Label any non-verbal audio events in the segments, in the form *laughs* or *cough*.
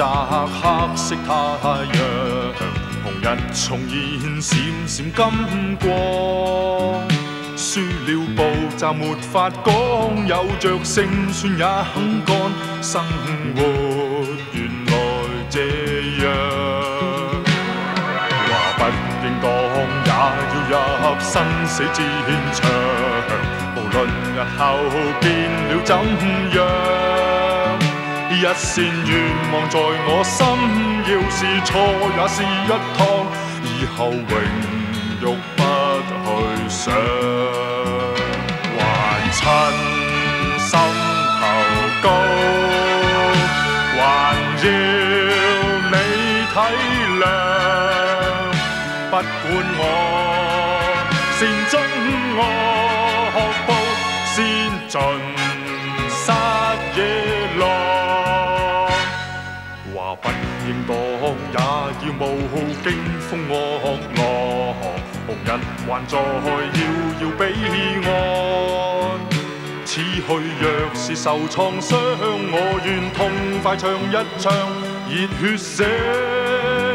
扎黑色太陽，紅日重現閃閃金光。輸了步驟沒法講，有着勝算也肯幹，生活原來這樣。話不應當也要入生死戰場，無論日後變了怎樣，一线願望在我心，要是錯也是一趟，以後榮辱不去想，還趁心頭高，還要你體諒，不管我善終我學步，先盡應當，也要冒驚風惡浪，红日还在遥遥彼岸。此去若是受创伤，我愿痛快唱一唱，热血写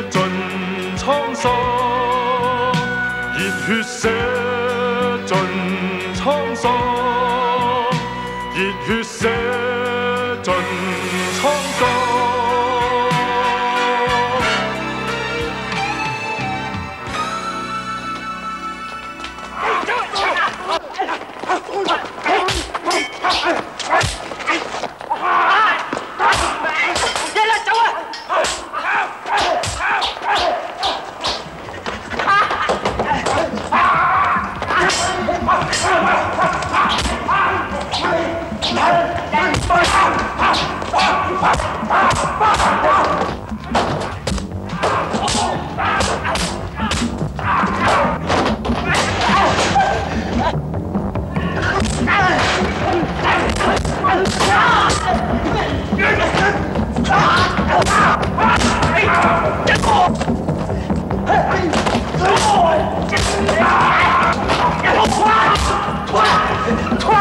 尽沧桑，热血写快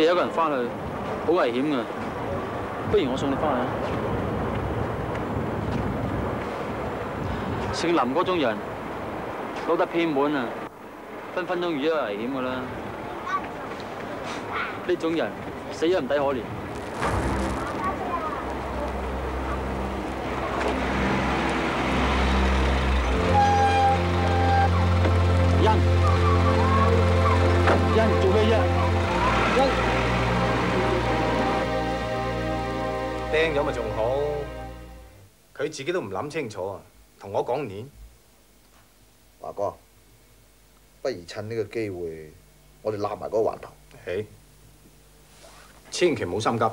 你一個人翻去，好危險噶。不如我送你翻去。姓林嗰種人，老得偏門啊，分分鐘遇到危險噶啦。呢種人死咗唔抵可憐。釘咗咪仲好，佢自己都唔諗清楚啊，同我講年。華哥，不如趁呢個機會，我哋立埋嗰個環頭。唉，千祈唔好心急。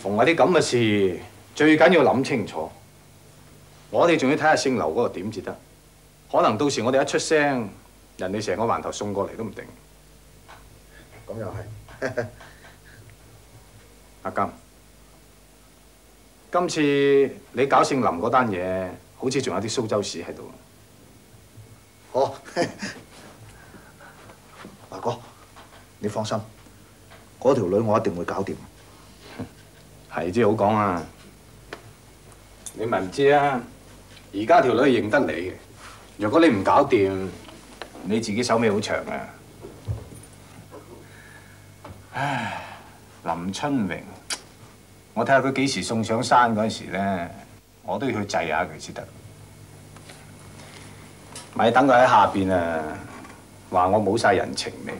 逢係啲咁嘅事，最緊要諗清楚。我哋仲要睇下姓劉嗰個點至得，可能到時我哋一出聲，人哋成個環頭送過嚟都唔定。咁又係。阿金，今次你搞姓林嗰單嘢，好似仲有啲蘇州市喺度。好，*laughs* 華哥，你放心，嗰條女我一定會搞掂。係之好講啊！你咪唔知啊！而家條女係認得你嘅，如果你唔搞掂，你自己手尾好長啊！唉，林春榮，我睇下佢幾時送上山嗰陣時咧，我都要去制下佢先得。咪等佢喺下邊啊，話我冇晒人情味。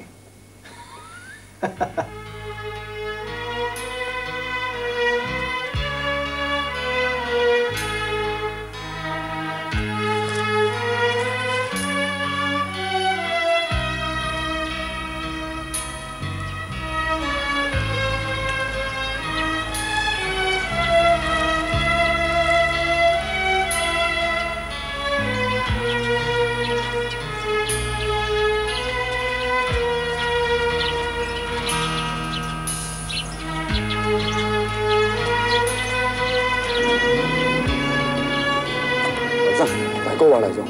大哥話嚟咗。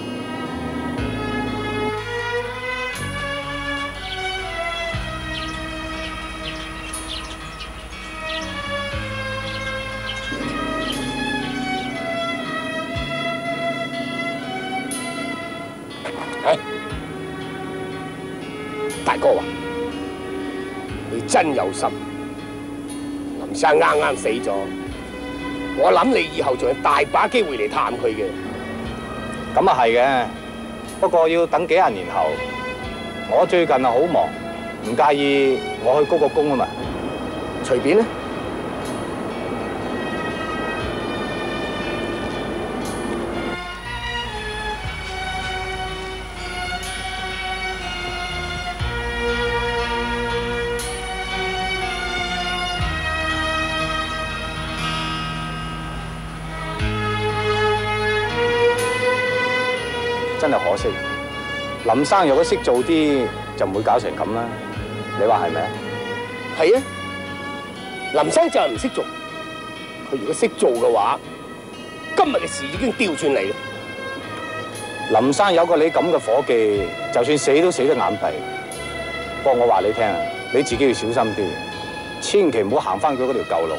哎，大哥話你真有心，林生啱啱死咗。我諗你以後仲有大把機會嚟探佢嘅。咁啊係嘅，不過要等幾廿年後。我最近啊好忙，唔介意我去高個工啊嘛。隨便啦。林生如果识做啲，就唔会搞成咁啦。你话系咪啊？係啊，林生就系唔识做。佢如果识做嘅话，今日嘅事已经调转嚟啦。林生有个你咁嘅伙计，就算死都死得眼閉。不過我话你听啊，你自己要小心啲，千祈唔好行翻佢嗰條舊路。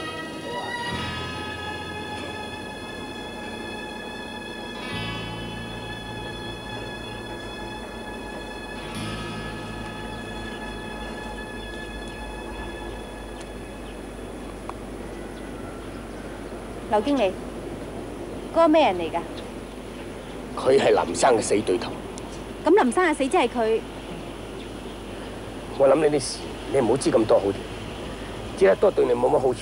劉經理，嗰個咩人嚟㗎？佢係林生嘅死對頭。咁林生嘅死即係佢，我諗呢啲事，你唔好知咁多好啲，知得多對你冇乜好處。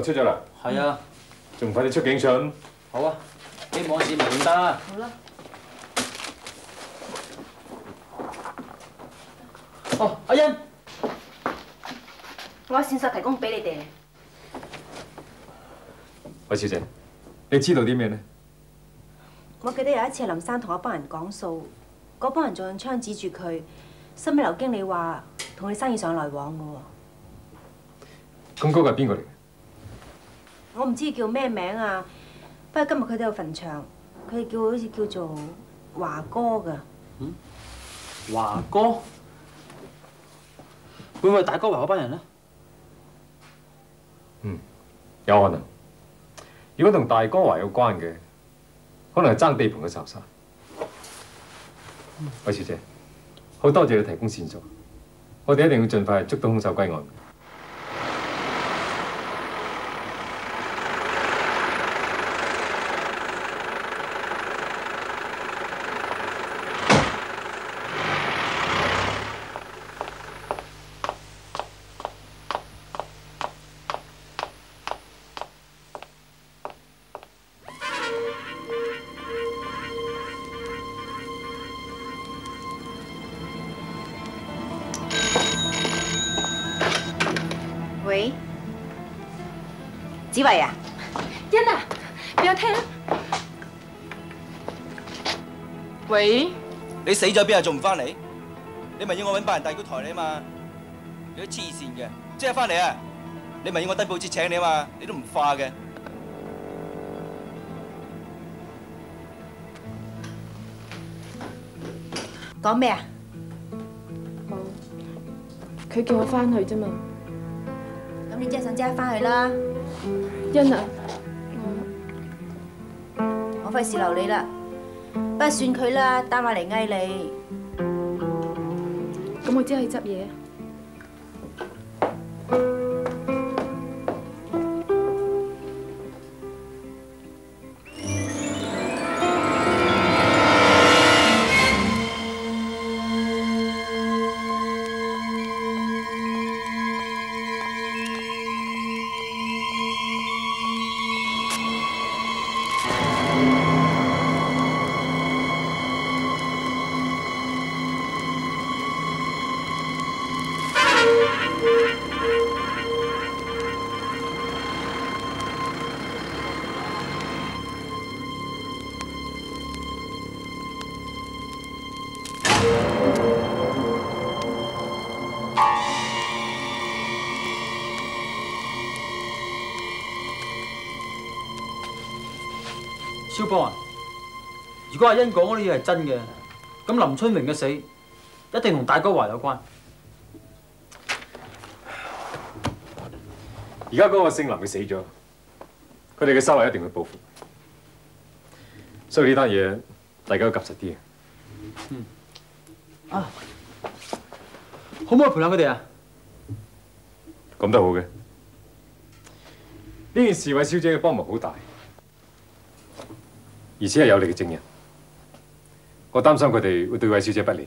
出咗啦，係啊，仲快啲出警訊。好啊，希望市民認得啦。好啦。哦，阿欣，我有線索提供俾你哋。喂，小姐，你知道啲咩呢？我記得有一次林生同一幫人講數，嗰幫人仲用槍指住佢，收尾劉經理話同佢生意上來往嘅喎。咁嗰個係邊個嚟嘅？我唔知叫咩名啊，不過今日佢哋有墳場，佢哋叫好似叫做華哥㗎。華哥，會唔會大哥華嗰班人呢？有可能。如果同大哥華有關嘅，可能係爭地盤嘅仇殺。喂，小姐，好多謝你提供線索，我哋一定要盡快捉到兇手歸案。死咗邊日仲唔翻嚟？你咪要我揾百人大高抬你啊嘛？你都黐線嘅，即刻翻嚟啊！你咪要我登報紙請你啊嘛？你都唔化嘅。講咩啊？冇，佢叫我翻去啫嘛。咁你即係想即刻翻去啦，欣啊，我費事留你啦，不算佢啦，打埋嚟嗌你。咁我只係執嘢。果阿欣講嗰啲嘢係真嘅，咁林春榮嘅死一定同大哥華有關。而家嗰個姓林嘅死咗，佢哋嘅收入一定會報復，所以呢單嘢大家都及實啲嘅。啊，可唔可以陪下佢哋啊？咁都好嘅。呢件事韋小姐嘅幫忙好大，而且係有力嘅證人。我擔心佢哋會對韋小姐不利。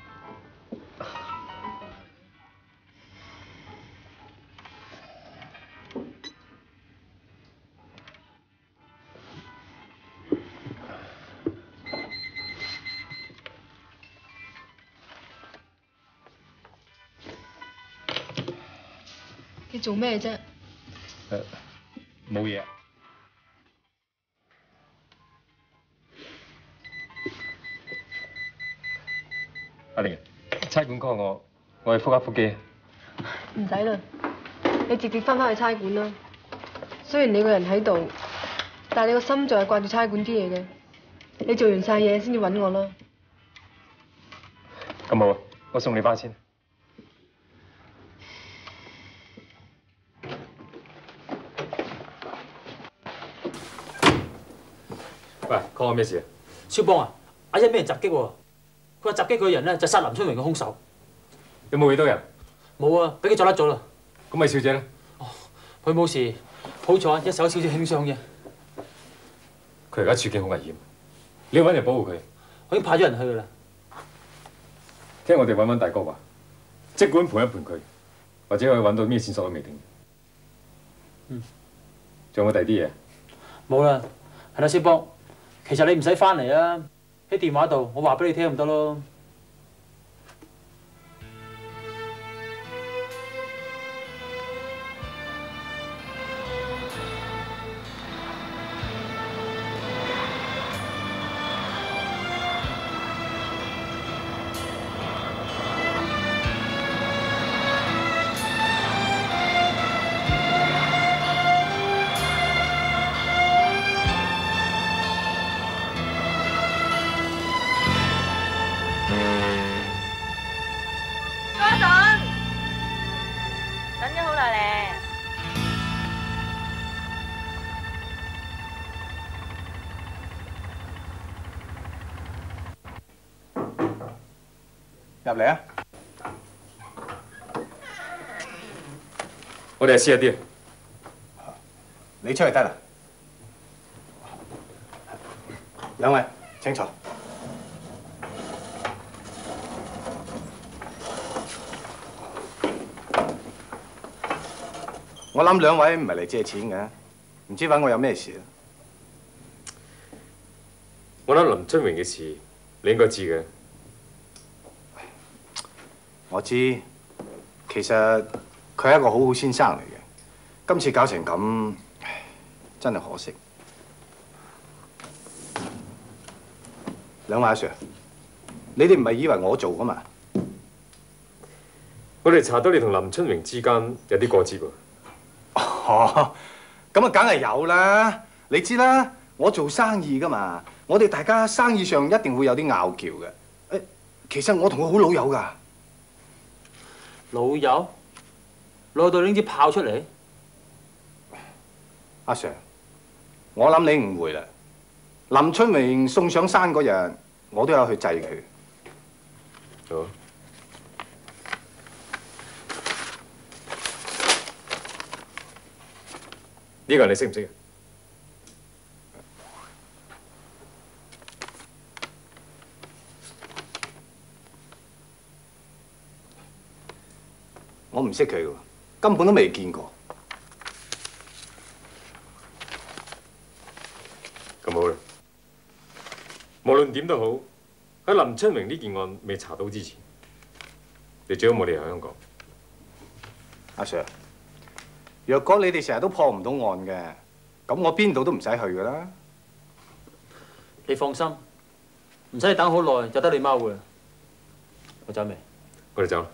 做咩啫？誒，冇嘢。阿玲，差館 call 我，我去覆一覆機。唔使啦，你直接翻返去差館啦。雖然你個人喺度，但係你個心仲係掛住差館啲嘢嘅。你做完晒嘢先至揾我啦。咁好啊，我送你翻先。喂，call 我咩事啊？肖邦啊，阿欣俾人襲擊喎。佢話襲擊佢嘅人咧就殺林春榮嘅兇手。有冇幾多人？冇啊，俾佢阻甩咗啦。咁咪小姐咧？哦佢冇事，好彩一手少少輕傷啫。佢而家處境好危險，你要揾人保護佢。我已經派咗人去噶啦。聽我哋揾揾大哥話，即管盤一盤佢，或者可以揾到咩線索都未定。嗯。仲有冇第二啲嘢？冇啦，係啦，肖邦。其實你唔使翻嚟啊，喺電話度我話俾你聽咁得咯。我哋係私一啲。你出去得啦。兩位請坐。我諗兩位唔係嚟借錢嘅，唔知揾我有咩事啊？我諗林春榮嘅事，你應該知嘅。我知，其實佢係一個好好先生嚟嘅。今次搞成咁，真係可惜。兩位阿 Sir，你哋唔係以為我做噶嘛？我哋查到你同林春榮之間有啲過節喎。哦，咁啊，梗係有啦。你知啦，我做生意噶嘛，我哋大家生意上一定會有啲拗撬嘅。誒，其實我同佢好老友噶。老友，老友度拎支炮出嚟，阿 Sir，我諗你誤會啦。林春榮送上山嗰日，我都有去制佢。好。呢個你識唔識啊？我唔識佢喎，根本都未見過。咁好啦。無論點都好，喺林春榮呢件案未查到之前，你最好冇離開香港。阿 Sir，若果你哋成日都破唔到案嘅，咁我邊度都唔使去噶啦。你放心，唔使你等好耐，就得你貓嘅。我走未？我哋走啦。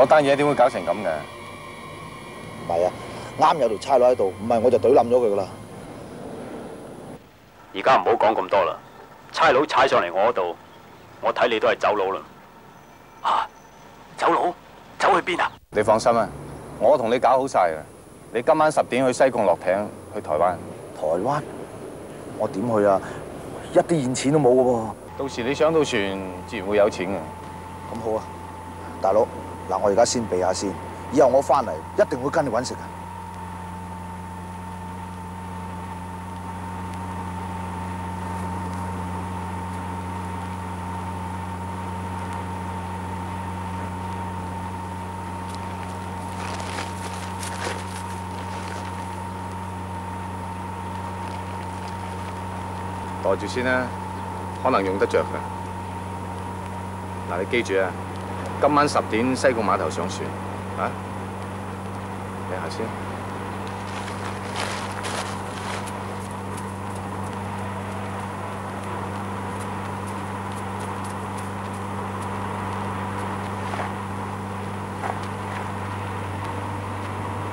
嗰單嘢點會搞成咁嘅？唔係啊，啱有條差佬喺度，唔係我就懟冧咗佢噶啦。而家唔好講咁多啦，差佬踩上嚟我嗰度，我睇你都係走佬啦。啊，走佬？走去邊啊？你放心啊，我同你搞好晒啦。你今晚十點去西貢落艇去台灣。台灣？我點去啊？一啲現錢都冇噶噃。到時你上到船，自然會有錢嘅。咁好啊，大佬，嗱，我而家先避下先，以後我翻嚟一定會跟你揾食嘅。袋住先啦，可能用得着嘅。嗱，你記住啊，今晚十點西貢碼頭上船，啊，你下先。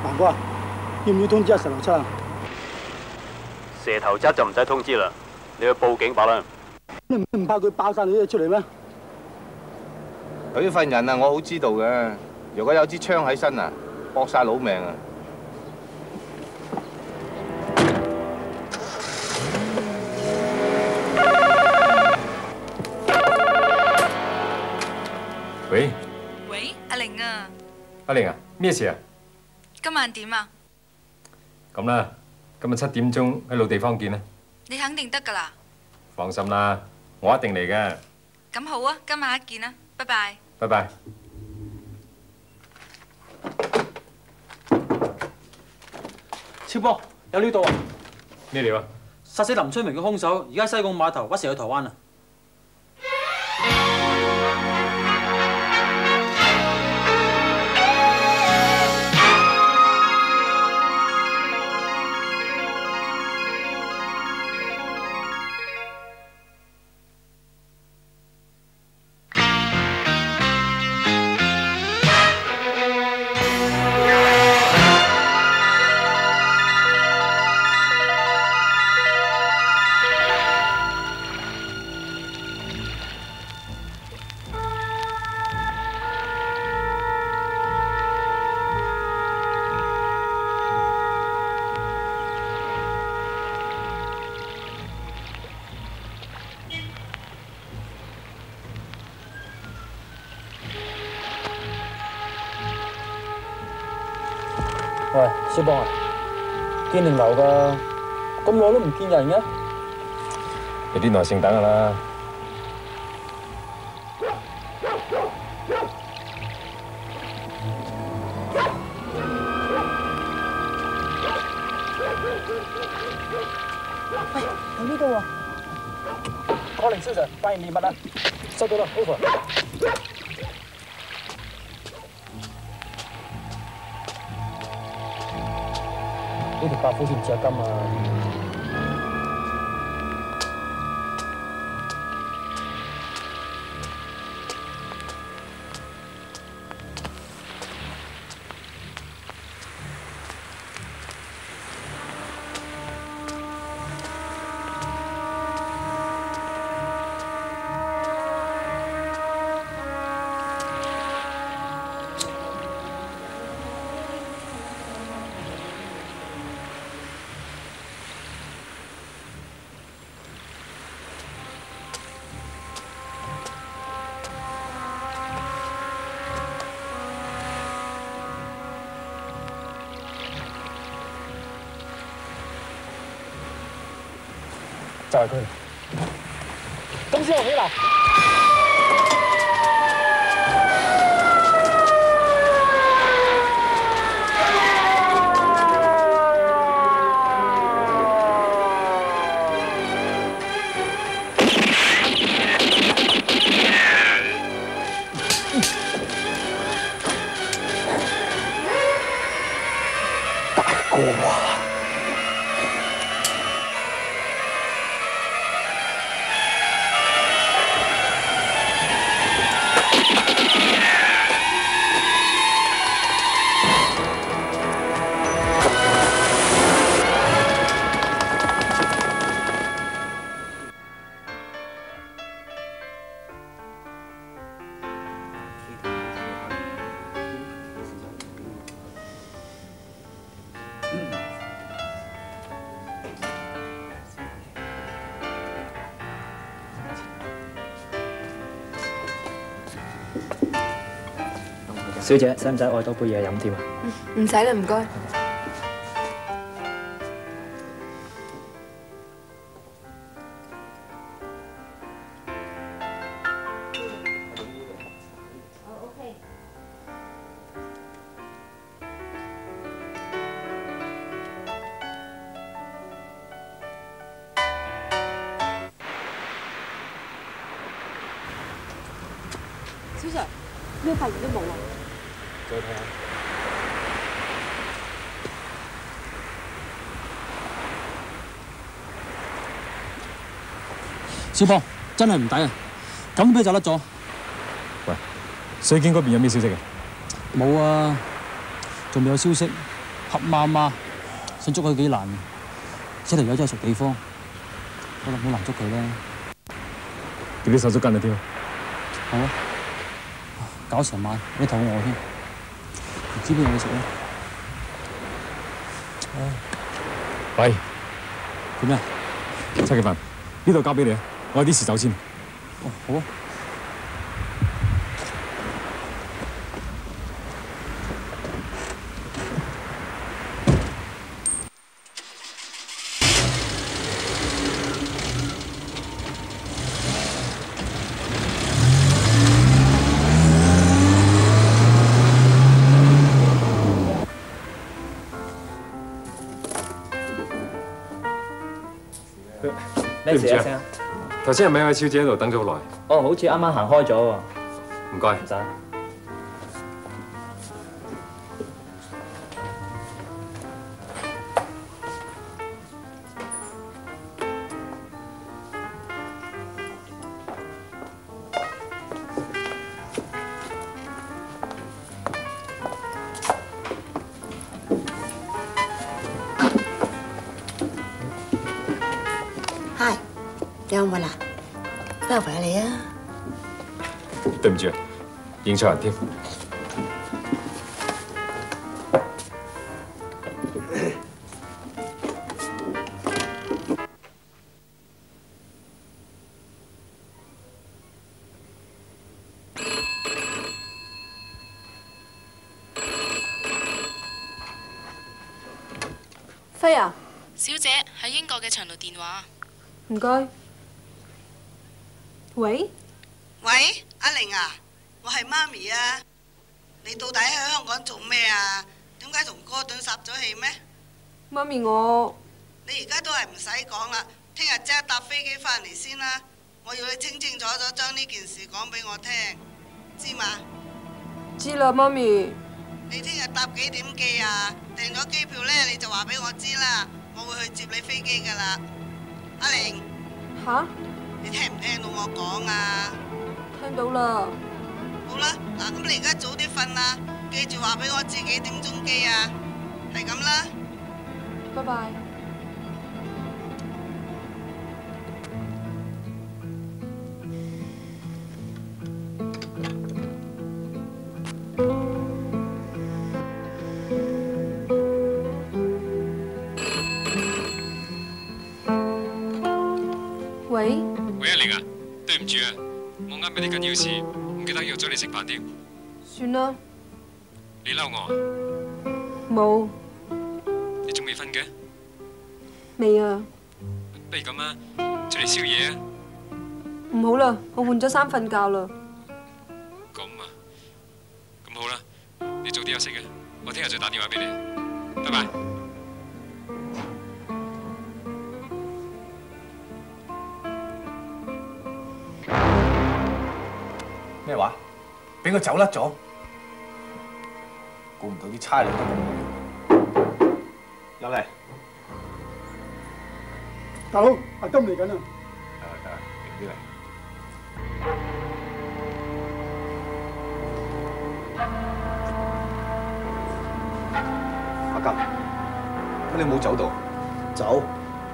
南哥，要唔要通知阿石頭七啊？蛇頭七就唔使通知啦，你去報警吧啦。你唔唔怕佢爆晒你啲嘢出嚟咩？佢呢份人啊，我好知道嘅。如果有支槍喺身啊，搏晒老命啊！喂，喂，阿玲啊，阿玲啊，咩事啊？今晚點啊？咁啦，今日七點鐘喺老地方見啦。你肯定得噶啦。放心啦，我一定嚟嘅。咁好啊，今晚一見啦，拜拜。拜拜。超波有料到啊！咩料啊？殺死林春明嘅兇手，而家西贡碼頭屈蛇去台灣啊！小邦啊，見定流噶，咁耐都唔見人嘅。有啲耐性等下啦。呢度喎。Calling 蕭 Sir，發現獵物啦，收到啦，over。呢條白虎似唔似阿金啊？咁先我起啦。小姐，使唔使愛多杯嘢飲添啊？唔使啦，唔該。小波真係唔抵啊！咁都俾佢走甩咗。喂，水警嗰邊有咩消息啊？冇啊，仲未有消息。黑媽媽想捉佢幾難，呢條友真係熟地方，可能好難捉佢啦。叫啲手足跟你添啊。好啊，搞成晚，有啲肚餓添，唔知邊有嘢食咧。喂，做咩啊？七幾份，呢度交俾你啊！我有啲事走先。哦，好啊。頭先係咪有位小姐喺度等咗好耐？哦，好似啱啱行開咗喎。唔該。唔使。認錯人添。飛啊！小姐喺英國嘅長途電話。唔該。喂？喂，阿玲啊，我係媽咪啊，你到底喺香港做咩啊？點解同哥頓霎咗氣咩？媽咪我你而家都係唔使講啦，聽日即刻搭飛機翻嚟先啦。我要你清清楚楚將呢件事講俾我聽，知嘛？知啦，媽咪。你聽日搭幾點機啊？訂咗機票呢，你就話俾我知啦，我會去接你飛機噶啦。阿玲，吓？你聽唔聽到我講啊？聽到啦。好啦，嗱咁你而家早啲瞓啦，記住話俾我知幾點鐘機啊？係咁啦。拜拜。喂，喂，阿玲啊，對唔住啊，我啱俾啲緊要事，唔記得約咗你食飯添。算啦，你嬲我啊？冇，你仲未瞓嘅？未啊，不如咁啊，出嚟宵夜啊！唔好啦，我換咗衫瞓覺啦。咁啊，咁好啦，你早啲休息啊，我聽日再打電話俾你。拜拜。俾佢走甩咗？估唔到啲差佬都咁惡。入嚟，大佬，阿金嚟緊啊！得啦得啦，靜啲嚟。阿金，咁你冇走到？走，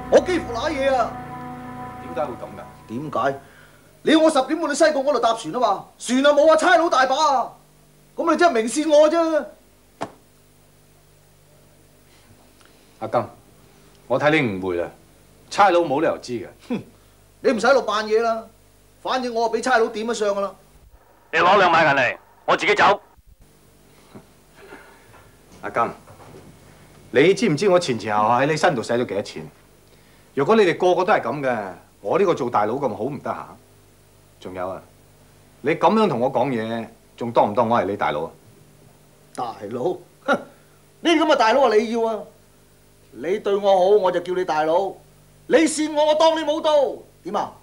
我幾乎揦嘢啊！點解會咁㗎？點解？你要我十點半去西貢嗰度搭船啊嘛？船啊冇啊，差佬大把啊！咁你真係明示我啫。阿金，我睇你誤會啦，差佬冇理由知嘅。哼你唔使喺度扮嘢啦，反正我俾差佬點咗上噶啦。你攞兩萬銀嚟，我自己走。阿金，你知唔知我前前後後喺你身度使咗幾多錢？如果你哋個個都係咁嘅，我呢個做大佬咁好唔得閒。仲有啊，你咁樣同我講嘢，仲當唔當我係你大佬啊？大佬，哼！呢啲咁嘅大佬啊，你要啊？你對我好，我就叫你大佬；你扇我，我當你冇到。點啊？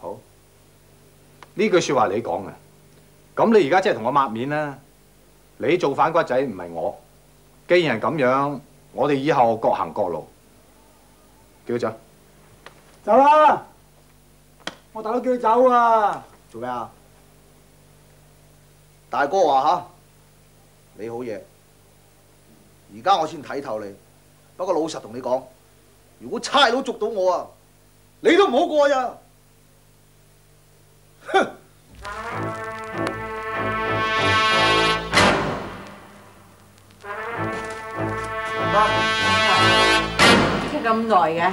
好，呢句説話你講啊，咁你而家即係同我抹面啦。你做反骨仔唔係我，既然係咁樣，我哋以後各行各路。叫佢走。走啦！我大佬叫佢走啊！做咩啊？大哥話吓，你好嘢。而家我先睇透你。不過老實同你講，如果差佬捉到我啊，你都唔好過呀！哼！*laughs* 傾咁耐嘅，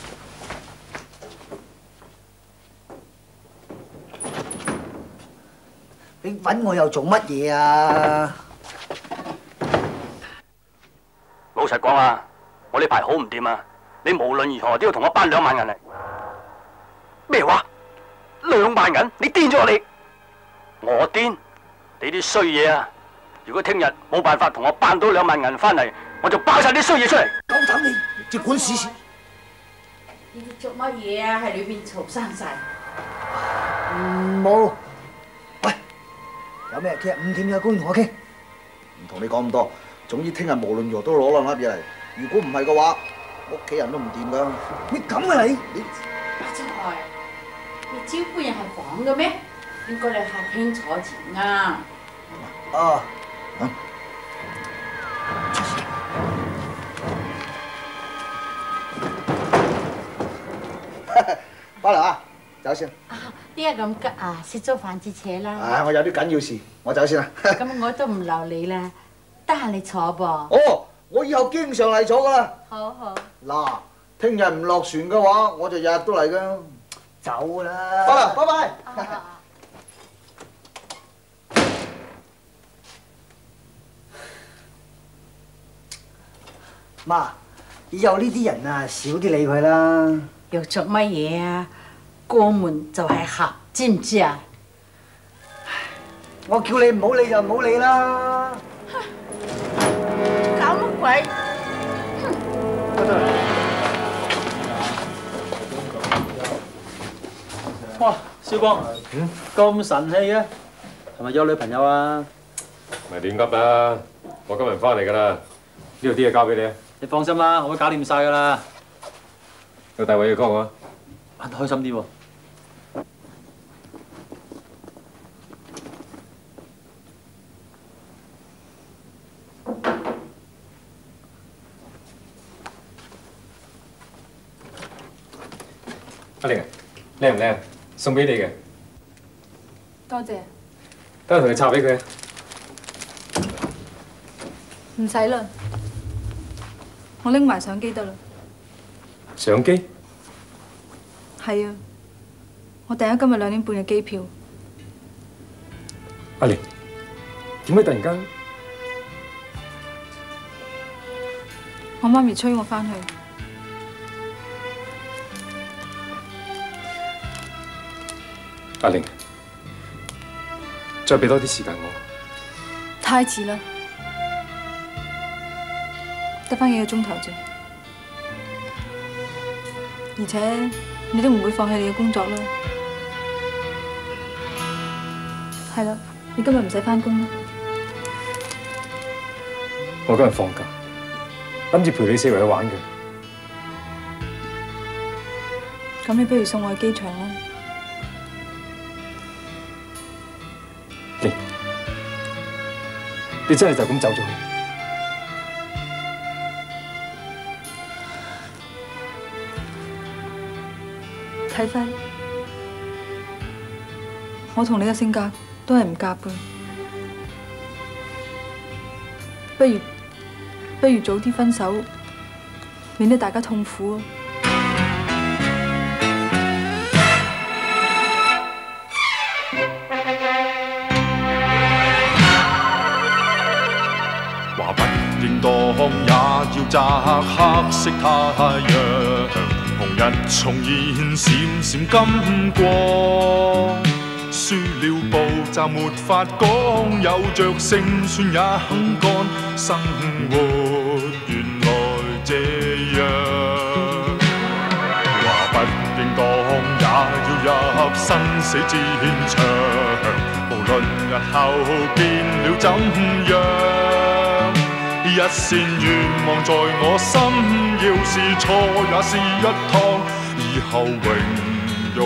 你揾我又做乜嘢啊？老實講啊，我呢排好唔掂啊！你無論如何都要同我班兩萬銀嚟。咩話？兩萬銀？你癲咗啊你！我癲？你啲衰嘢啊！如果聽日冇辦法同我扳到兩萬銀翻嚟，我就爆晒啲衰嘢出嚟。夠膽你，即管試試。你哋做乜嘢啊？喺裏邊嘈生晒。唔好。喂，有咩傾？五點有工同我傾。唔同你講咁多。總之聽日無論如何都攞兩粒嘢嚟。如果唔係嘅話，屋企人都唔掂噶。你咁嘅你？你阿真愛，你招呼人係講嘅咩？應該你係清楚前啱。啊。*laughs* 翻嚟啊，走先。點解咁急啊？食咗飯至扯啦。啊，我有啲緊要事，我走先啦。咁 *laughs* 我都唔留你啦，得閒你坐噃。哦，我以後經常嚟坐噶啦。好好。嗱，聽日唔落船嘅話，我就日日都嚟噶。走啦。得啦，拜拜。*laughs* 媽，以後呢啲人啊，少啲理佢啦。又做乜嘢啊？過門就係客，知唔知啊？我叫你唔好理就唔好理啦。搞乜鬼？哇，蕭光，咁神氣嘅，係咪有女朋友啊？咪亂噏啦！我今日翻嚟㗎啦，呢度啲嘢交俾你啊！你放心啦，我會搞掂晒㗎啦。有大偉嘅 call 啊！玩得開心啲喎。阿玲，靚唔靚？送俾你嘅，多謝，等我同你插俾佢。唔使啦，我拎埋相機得啦。相機？係啊，我訂咗今日兩點半嘅機票。阿玲，點解突然間？我媽咪催我翻去。阿玲，再俾多啲時間我。太遲啦，得翻幾個鐘頭啫。而且你都唔會放棄你嘅工作啦。係啦，你今日唔使翻工啦。我今日放假，諗住陪你四圍去玩嘅。咁你不如送我去機場啦。你真係就咁走咗去？睇輝，我同你嘅性格都係唔夾嘅，不如不如早啲分手，免得大家痛苦！摘黑色太陽，紅日重現閃閃金光。輸了步驟沒法講，有着勝算也肯幹，生活原來這樣。話不應當也要入生死戰場，無論日後變了怎樣。一线愿望在我心，要是错也是一趟，以后荣辱